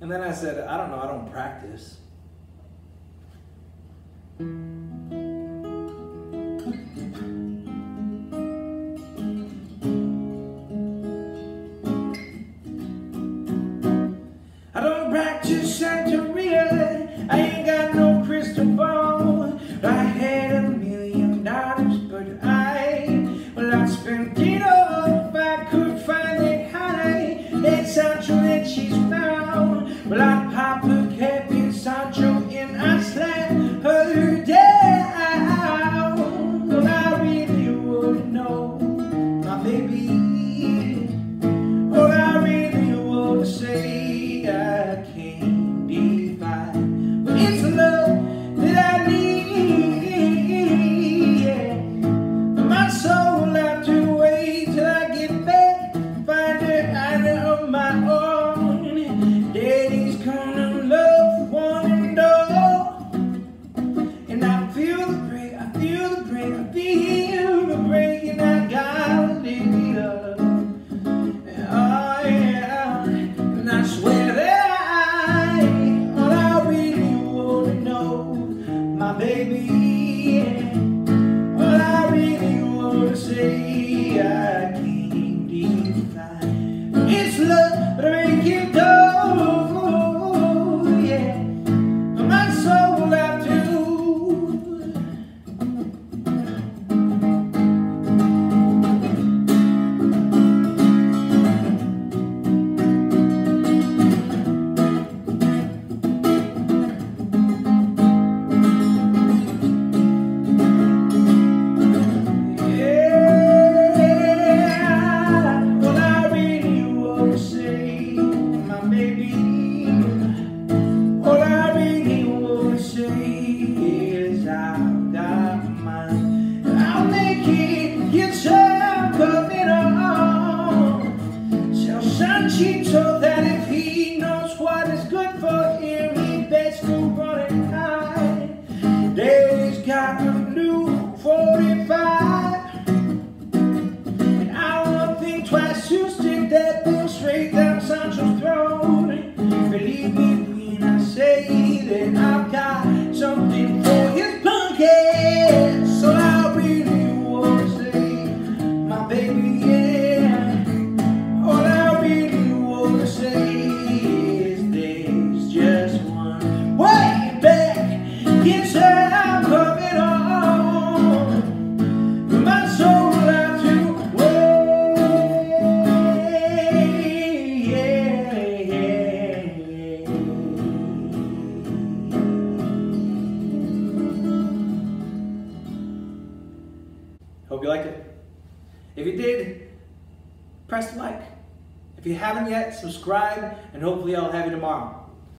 And then I said, I don't know, I don't practice. I don't practice Santeria. I ain't got no crystal ball. I had a million dollars, but I, well, I'd spend found. Feel the break, I. Oh yeah, and I swear that I, all I really wanna know, my baby, all I really wanna say, I that I've got something for his punk ass. So I really want to say, my baby, Hope you liked it. If you did, press like. If you haven't yet, subscribe, and hopefully I'll have you tomorrow.